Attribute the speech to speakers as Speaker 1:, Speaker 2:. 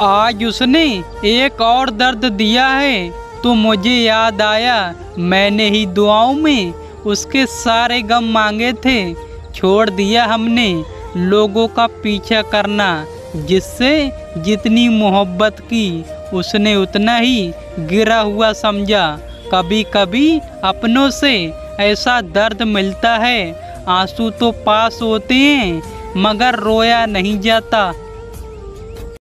Speaker 1: आज उसने एक और दर्द दिया है। तो मुझे याद आया, मैंने ही दुआओं में उसके सारे गम मांगे थे। छोड़ दिया हमने लोगों का पीछा करना, जिससे जितनी मोहब्बत की, उसने उतना ही गिरा हुआ समझा। कभी कभी अपनों से ऐसा दर्द मिलता है, आँसू तो पास होते हैं, मगर रोया नहीं जाता।